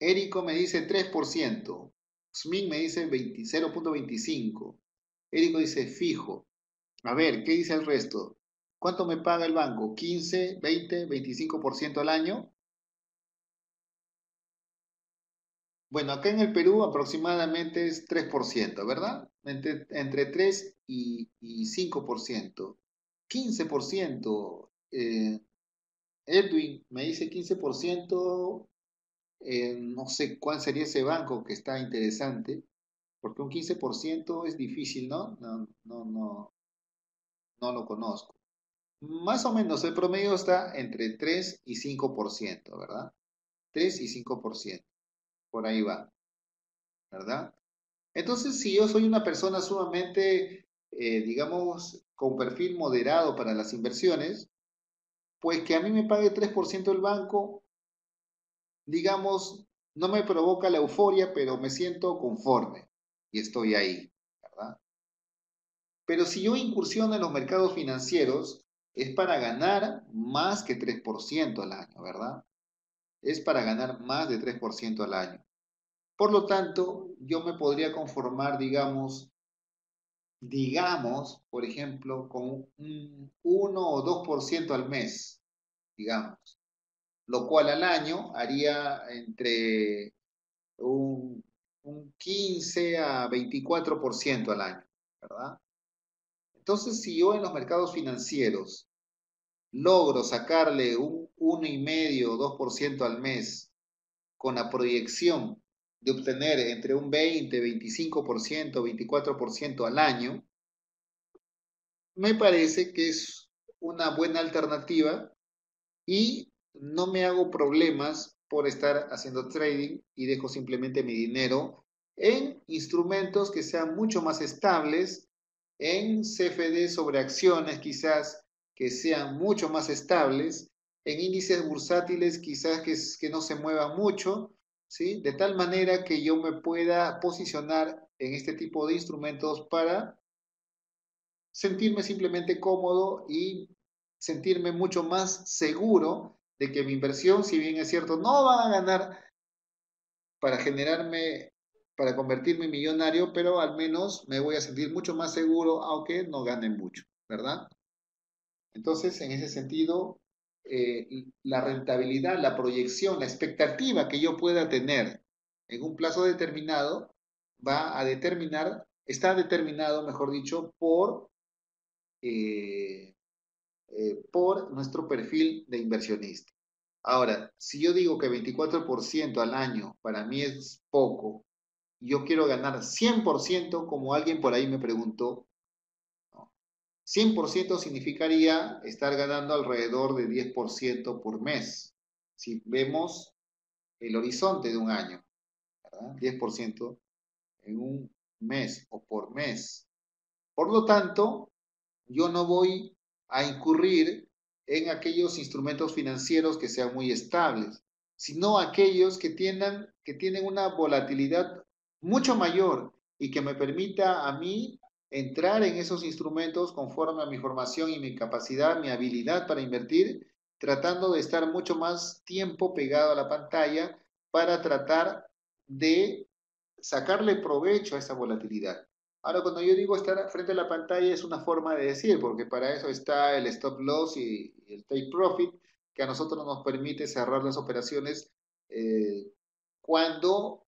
Érico me dice 3%. Smith me dice 0.25. Érico dice fijo. A ver, ¿qué dice el resto? ¿Cuánto me paga el banco? ¿15, 20, 25% al año? Bueno, acá en el Perú aproximadamente es 3%, ¿verdad? Entre, entre 3 y, 5%. 15%. Eh, Edwin me dice 15%. Eh, no sé cuál sería ese banco que está interesante, porque un 15% es difícil, ¿no? No, no, no, no lo conozco. Más o menos el promedio está entre 3 y 5%, ¿verdad? 3 y 5%. Por ahí va. ¿Verdad? Entonces, si yo soy una persona sumamente, eh, digamos, con perfil moderado para las inversiones, pues que a mí me pague 3% el banco, digamos, no me provoca la euforia, pero me siento conforme y estoy ahí, ¿verdad? Pero si yo incursiono en los mercados financieros, es para ganar más que 3% al año, ¿verdad? Es para ganar más de 3% al año. Por lo tanto, yo me podría conformar, digamos, digamos, por ejemplo, con un 1 o 2% al mes, digamos. lo cual al año haría entre un, 15 a 24% al año, ¿verdad? Entonces, si yo en los mercados financieros logro sacarle un 1,5 o 2% al mes con la proyección de obtener entre un 20, 25%, 24% al año, me parece que es una buena alternativa y no me hago problemas por estar haciendo trading y dejo simplemente mi dinero en instrumentos que sean mucho más estables, en CFD sobre acciones quizás que sean mucho más estables, en índices bursátiles quizás que, que no se muevan mucho, ¿sí? de tal manera que yo me pueda posicionar en este tipo de instrumentos para sentirme simplemente cómodo y sentirme mucho más seguro de que mi inversión, si bien es cierto, no va a ganar para generarme, para convertirme en millonario, pero al menos me voy a sentir mucho más seguro, aunque no gane mucho, ¿verdad? Entonces, en ese sentido, eh, la rentabilidad, la proyección, la expectativa que yo pueda tener en un plazo determinado va a determinar, está determinado, mejor dicho, por eh, eh, por nuestro perfil de inversionista. Ahora, si yo digo que 24% al año para mí es poco, yo quiero ganar 100% como alguien por ahí me preguntó, 100% significaría estar ganando alrededor de 10% por mes. Si vemos el horizonte de un año, 10% en un mes o por mes. Por lo tanto, yo no voy a incurrir en aquellos instrumentos financieros que sean muy estables, sino aquellos que tienen, que tienen una volatilidad mucho mayor y que me permita a mí entrar en esos instrumentos conforme a mi formación y mi capacidad, mi habilidad para invertir, tratando de estar mucho más tiempo pegado a la pantalla para tratar de sacarle provecho a esa volatilidad. Ahora, cuando yo digo estar frente a la pantalla es una forma de decir, porque para eso está el stop loss y, el take profit, que a nosotros nos permite cerrar las operaciones eh, cuando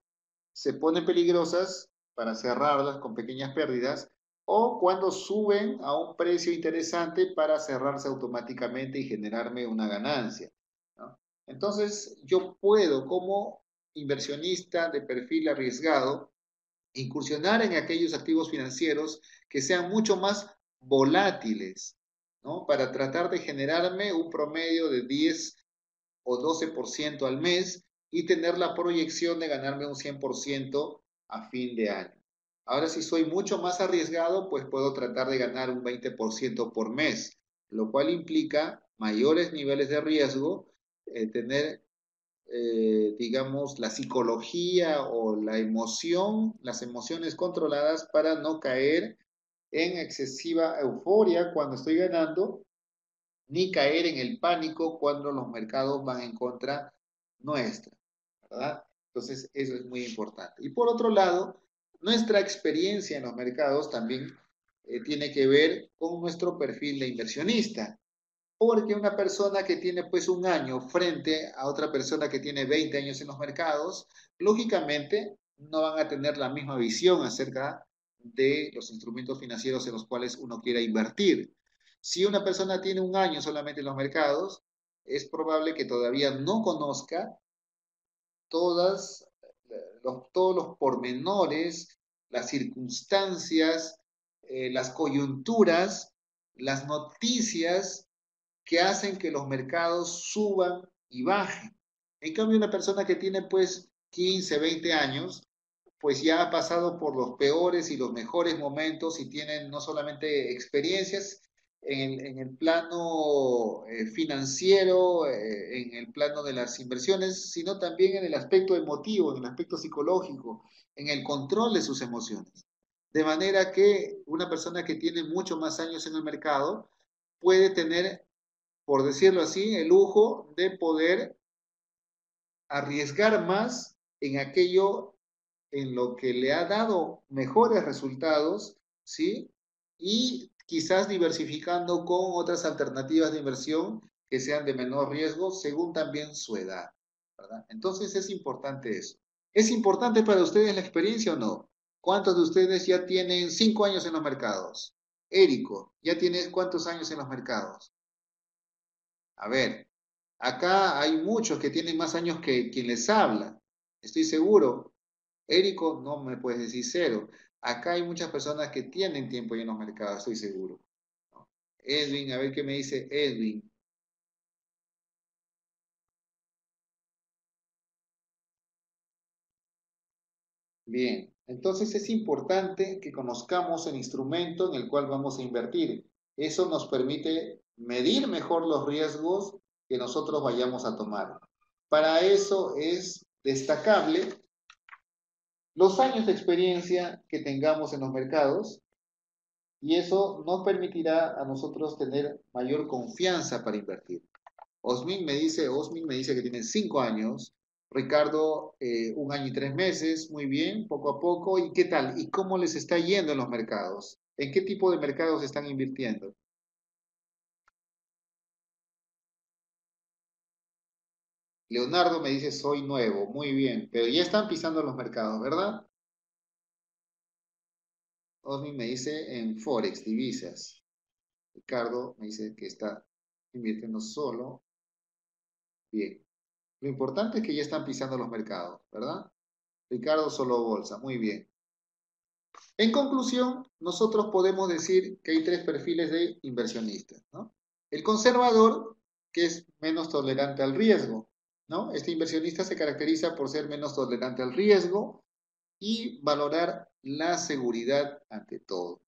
se ponen peligrosas para cerrarlas con pequeñas pérdidas o cuando suben a un precio interesante para cerrarse automáticamente y generarme una ganancia. Entonces, yo puedo como inversionista de perfil arriesgado incursionar en aquellos activos financieros que sean mucho más volátiles, ¿no? Para tratar de generarme un promedio de 10 o 12% al mes y tener la proyección de ganarme un 100% a fin de año. Ahora, si soy mucho más arriesgado, pues puedo tratar de ganar un 20% por mes, lo cual implica mayores niveles de riesgo, eh, tener eh, digamos, la psicología o la emoción, las emociones controladas para no caer en excesiva euforia cuando estoy ganando, ni caer en el pánico cuando los mercados van en contra nuestra, ¿verdad? Entonces, eso es muy importante. Y por otro lado, nuestra experiencia en los mercados también eh, tiene que ver con nuestro perfil de inversionista porque una persona que tiene pues un año frente a otra persona que tiene 20 años en los mercados, lógicamente no van a tener la misma visión acerca de los instrumentos financieros en los cuales uno quiera invertir. Si una persona tiene un año solamente en los mercados, es probable que todavía no conozca todas, los, todos los pormenores, las circunstancias, eh, las coyunturas, las noticias que hacen que los mercados suban y bajen. En cambio, una persona que tiene pues 15, 20 años, pues ya ha pasado por los peores y los mejores momentos y tiene no solamente experiencias en el, plano eh, financiero, eh, en el plano de las inversiones, sino también en el aspecto emotivo, en el aspecto psicológico, en el control de sus emociones. De manera que una persona que tiene mucho más años en el mercado puede tener por decirlo así, el lujo de poder arriesgar más en aquello en lo que le ha dado mejores resultados, ¿sí? Y quizás diversificando con otras alternativas de inversión que sean de menor riesgo según también su edad. Entonces es importante eso. ¿Es importante para ustedes la experiencia o no? ¿Cuántos de ustedes ya tienen cinco años en los mercados? Érico, ¿ya tienes cuántos años en los mercados? A ver, acá hay muchos que tienen más años que quien les habla. Estoy seguro. Érico, no me puedes decir cero. Acá hay muchas personas que tienen tiempo ya en los mercados, estoy seguro. Edwin, a ver qué me dice Edwin. Bien, entonces es importante que conozcamos el instrumento en el cual vamos a invertir. Eso nos permite medir mejor los riesgos que nosotros vayamos a tomar. Para eso es destacable los años de experiencia que tengamos en los mercados y eso nos permitirá a nosotros tener mayor confianza para invertir. Osmin me dice, Osmin me dice que tiene cinco años, Ricardo eh, un año y tres meses, muy bien, poco a poco. ¿Y qué tal? ¿Y cómo les está yendo en los mercados? ¿En qué tipo de mercados están invirtiendo? Leonardo me dice, soy nuevo, muy bien, pero ya están pisando los mercados, ¿verdad? Osmi me dice en Forex, divisas. Ricardo me dice que está invirtiendo solo. Bien. Lo importante es que ya están pisando los mercados, ¿verdad? Ricardo solo bolsa, muy bien. En conclusión, nosotros podemos decir que hay tres perfiles de inversionistas. El conservador, que es menos tolerante al riesgo, Este inversionista se caracteriza por ser menos tolerante al riesgo y valorar la seguridad ante todo.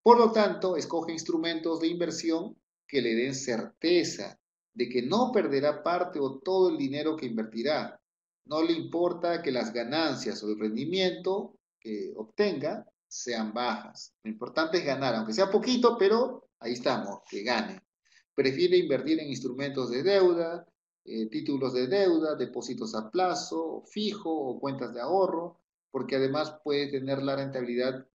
Por lo tanto, escoge instrumentos de inversión que le den certeza de que no perderá parte o todo el dinero que invertirá. No le importa que las ganancias o el rendimiento que obtenga sean bajas. Lo importante es ganar, aunque sea poquito, pero ahí estamos, que gane. Prefiere invertir en instrumentos de deuda, eh, títulos de deuda, depósitos a plazo, fijo o cuentas de ahorro, porque además puede tener la rentabilidad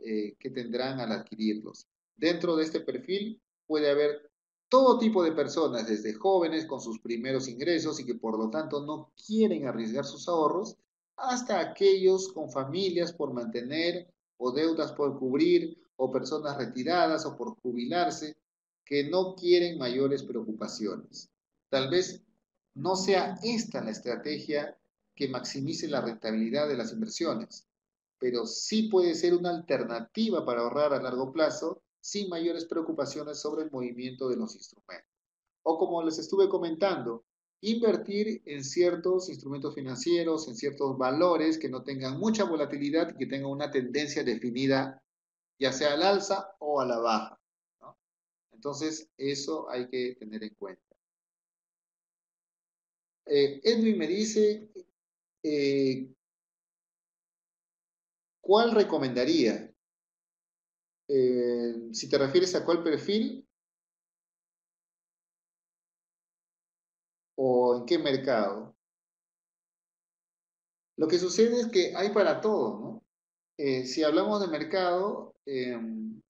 eh, que tendrán al adquirirlos. Dentro de este perfil puede haber todo tipo de personas, desde jóvenes con sus primeros ingresos y que por lo tanto no quieren arriesgar sus ahorros, hasta aquellos con familias por mantener o deudas por cubrir o personas retiradas o por jubilarse que no quieren mayores preocupaciones. Tal vez no sea esta la estrategia que maximice la rentabilidad de las inversiones, pero sí puede ser una alternativa para ahorrar a largo plazo sin mayores preocupaciones sobre el movimiento de los instrumentos. O como les estuve comentando, invertir en ciertos instrumentos financieros, en ciertos valores que no tengan mucha volatilidad y que tengan una tendencia definida, ya sea al alza o a la baja. Entonces, eso hay que tener en cuenta. Eh, Edwin me dice eh, ¿cuál recomendaría? Eh, si te refieres a cuál perfil o en qué mercado. Lo que sucede es que hay para todo, ¿no? Si hablamos de mercado, em,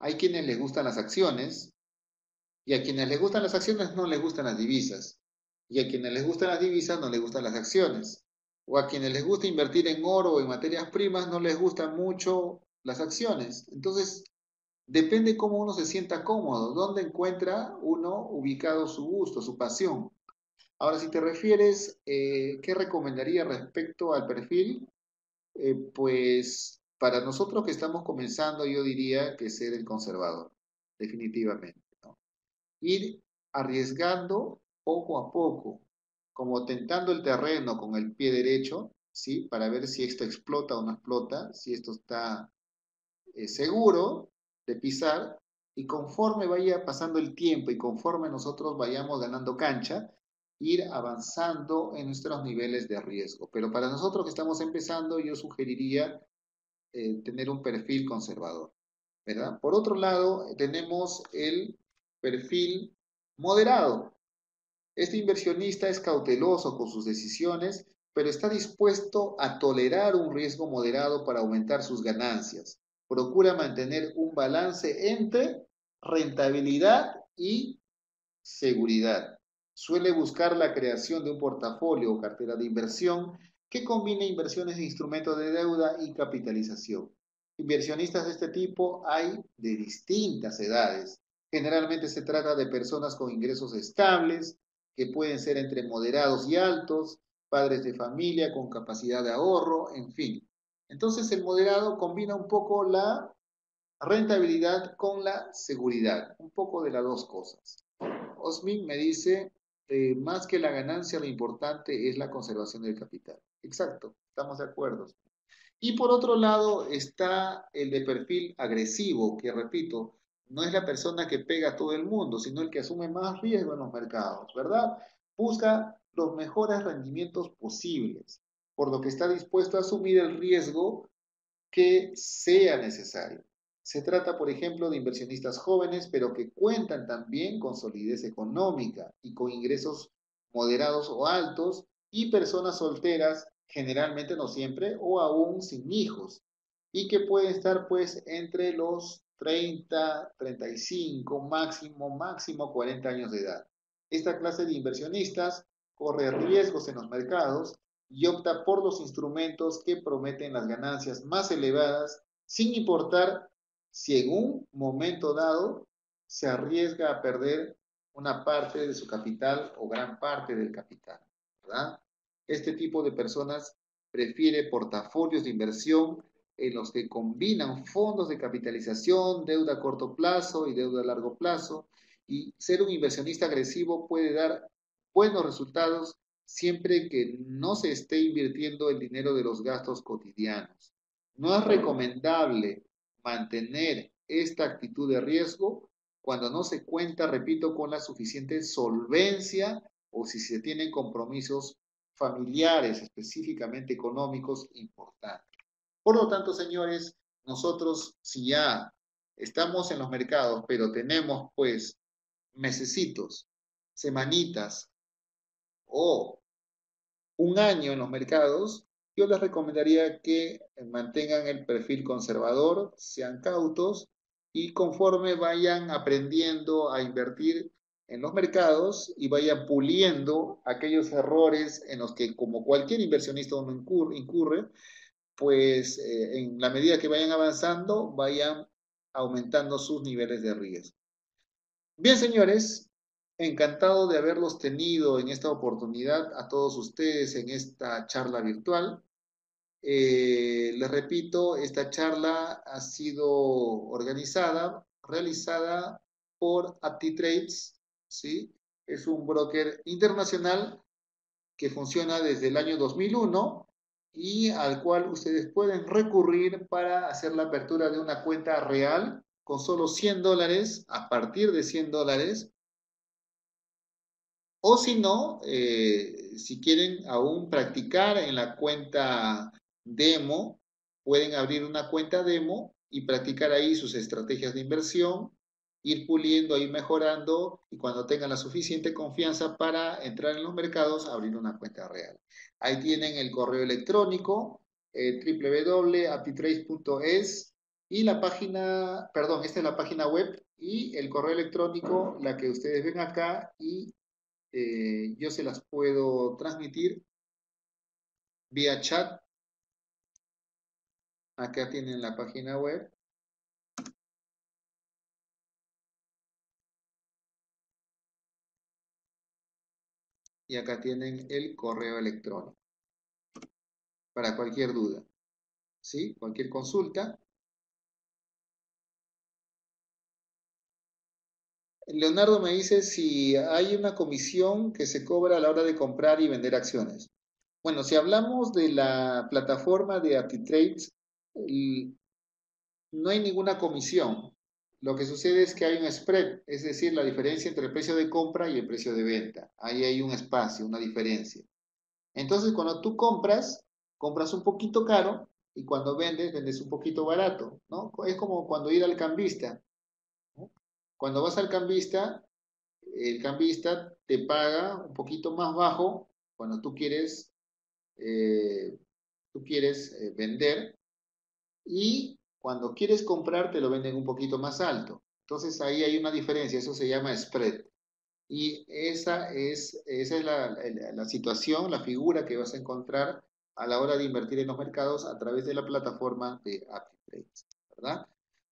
hay quienes les gustan las acciones y a quienes les gustan las acciones no les gustan las divisas y a quienes les gustan las divisas no les gustan las acciones. O a quienes les gusta invertir en oro o en materias primas no les gustan mucho las acciones. Entonces, depende cómo uno se sienta cómodo, dónde encuentra uno ubicado su gusto, su pasión. Ahora, si te refieres, eh, ¿qué recomendaría respecto al perfil? Eh, pues para nosotros que estamos comenzando, yo diría que ser el conservador, definitivamente. Ir arriesgando poco a poco, como tentando el terreno con el pie derecho, ¿sí? Para ver si esto explota o no explota, si esto está eh, seguro de pisar, y conforme vaya pasando el tiempo y conforme nosotros vayamos ganando cancha, ir avanzando en nuestros niveles de riesgo. Pero para nosotros que estamos empezando, yo sugeriría eh, tener un perfil conservador. Por otro lado, tenemos el perfil moderado. Este inversionista es cauteloso con sus decisiones, pero está dispuesto a tolerar un riesgo moderado para aumentar sus ganancias. Procura mantener un balance entre rentabilidad y seguridad. Suele buscar la creación de un portafolio o cartera de inversión que combine inversiones de instrumentos de deuda y capitalización. Inversionistas de este tipo hay de distintas edades. Generalmente se trata de personas con ingresos estables, que pueden ser entre moderados y altos, padres de familia con capacidad de ahorro, en fin. Entonces el moderado combina un poco la rentabilidad con la seguridad, un poco de las dos cosas. Osmin me dice, eh, más que la ganancia, lo importante es la conservación del capital. Exacto, estamos de acuerdo. Y por otro lado está el de perfil agresivo, que repito, no es la persona que pega a todo el mundo, sino el que asume más riesgo en los mercados, ¿verdad? Busca los mejores rendimientos posibles, por lo que está dispuesto a asumir el riesgo que sea necesario. Se trata, por ejemplo, de inversionistas jóvenes, pero que cuentan también con solidez económica y con ingresos moderados o altos, y personas solteras generalmente no siempre, o aún sin hijos, y que puede estar pues entre los 30, 35, máximo, máximo 40 años de edad. Esta clase de inversionistas corre riesgos en los mercados y opta por los instrumentos que prometen las ganancias más elevadas, sin importar si en un momento dado se arriesga a perder una parte de su capital o gran parte del capital. Este tipo de personas prefiere portafolios de inversión en los que combinan fondos de capitalización, deuda a corto plazo y deuda a largo plazo. Y ser un inversionista agresivo puede dar buenos resultados siempre que no se esté invirtiendo el dinero de los gastos cotidianos. No es recomendable mantener esta actitud de riesgo cuando no se cuenta, repito, con la suficiente solvencia o si se tienen compromisos familiares, específicamente económicos, importantes. Por lo tanto, señores, nosotros si ya estamos en los mercados, pero tenemos pues mesecitos, semanitas o un año en los mercados, yo les recomendaría que mantengan el perfil conservador, sean cautos y conforme vayan aprendiendo a invertir en los mercados y vayan puliendo aquellos errores en los que como cualquier inversionista uno incurre, pues eh, en la medida que vayan avanzando, vayan aumentando sus niveles de riesgo. Bien, señores, encantado de haberlos tenido en esta oportunidad a todos ustedes en esta charla virtual. Eh, les repito, esta charla ha sido organizada, realizada por AptiTrades, ¿sí? Es un broker internacional que funciona desde el año 2001 y al cual ustedes pueden recurrir para hacer la apertura de una cuenta real con solo 100 dólares, a partir de 100 dólares. O si no, eh, si quieren aún practicar en la cuenta demo, pueden abrir una cuenta demo y practicar ahí sus estrategias de inversión ir puliendo, ir mejorando y cuando tengan la suficiente confianza para entrar en los mercados, abrir una cuenta real. Ahí tienen el correo electrónico eh, www.aptitrace.es y la página, perdón, esta es la página web y el correo electrónico, la que ustedes ven acá y eh, yo se las puedo transmitir vía chat. Acá tienen la página web y acá tienen el correo electrónico para cualquier duda, ¿sí? Cualquier consulta. Leonardo me dice si hay una comisión que se cobra a la hora de comprar y vender acciones. Bueno, si hablamos de la plataforma de AptiTrades, no hay ninguna comisión. Lo que sucede es que hay un spread, es decir, la diferencia entre el precio de compra y el precio de venta. Ahí hay un espacio, una diferencia. Entonces, cuando tú compras, compras un poquito caro y cuando vendes, vendes un poquito barato, ¿no? Es como cuando ir al cambista. Cuando vas al cambista, el cambista te paga un poquito más bajo cuando tú quieres, eh, tú quieres eh, vender y cuando quieres comprar, te lo venden un poquito más alto. Entonces ahí hay una diferencia, eso se llama spread. Y esa es, esa es la, la, situación, la figura que vas a encontrar a la hora de invertir en los mercados a través de la plataforma de AppTrade, ¿verdad?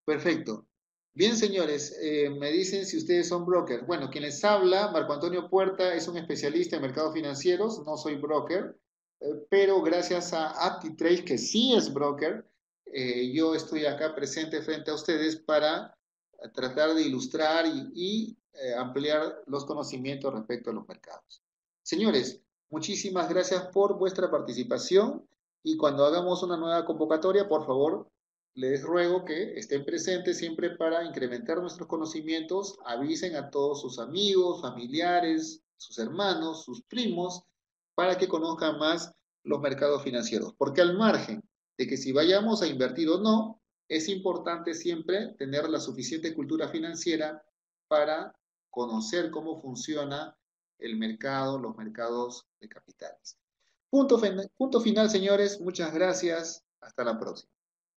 Perfecto. Bien, señores, eh, me dicen si ustedes son brokers. Bueno, quien les habla, Marco Antonio Puerta, es un especialista en mercados financieros, no soy broker, eh, pero gracias a AptiTrade, que sí es broker, eh, yo estoy acá presente frente a ustedes para tratar de ilustrar y, ampliar los conocimientos respecto a los mercados. Señores, muchísimas gracias por vuestra participación y cuando hagamos una nueva convocatoria, por favor, les ruego que estén presentes siempre para incrementar nuestros conocimientos, avisen a todos sus amigos, familiares, sus hermanos, sus primos, para que conozcan más los mercados financieros. Porque al margen de que si vayamos a invertir o no, es importante siempre tener la suficiente cultura financiera para conocer cómo funciona el mercado, los mercados de capitales. Punto, punto final, señores. Muchas gracias. Hasta la próxima.